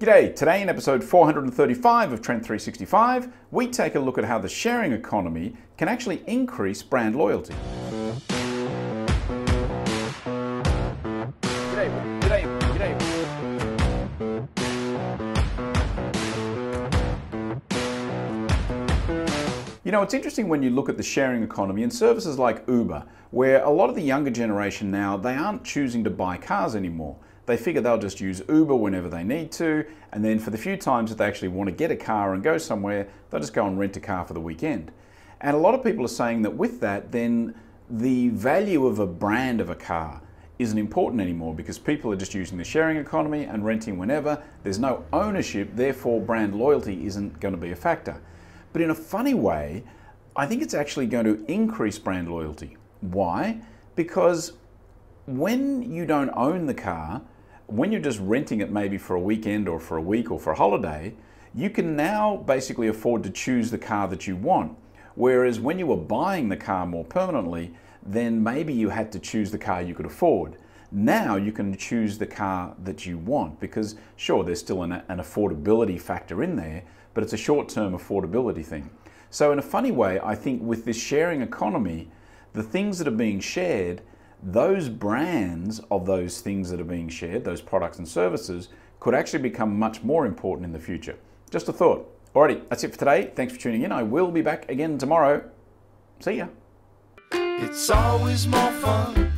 G'day, today in episode 435 of Trent365, we take a look at how the sharing economy can actually increase brand loyalty. G'day, g'day, g'day. You know, it's interesting when you look at the sharing economy and services like Uber, where a lot of the younger generation now, they aren't choosing to buy cars anymore. They figure they'll just use Uber whenever they need to, and then for the few times that they actually want to get a car and go somewhere, they'll just go and rent a car for the weekend. And a lot of people are saying that with that, then the value of a brand of a car isn't important anymore because people are just using the sharing economy and renting whenever. There's no ownership, therefore, brand loyalty isn't going to be a factor. But in a funny way, I think it's actually going to increase brand loyalty. Why? Because when you don't own the car, when you're just renting it maybe for a weekend or for a week or for a holiday, you can now basically afford to choose the car that you want. Whereas when you were buying the car more permanently, then maybe you had to choose the car you could afford. Now you can choose the car that you want because, sure, there's still an, an affordability factor in there, but it's a short term affordability thing. So, in a funny way, I think with this sharing economy, the things that are being shared, those brands of those things that are being shared, those products and services, could actually become much more important in the future. Just a thought. Alrighty, that's it for today. Thanks for tuning in. I will be back again tomorrow. See ya. It's always more fun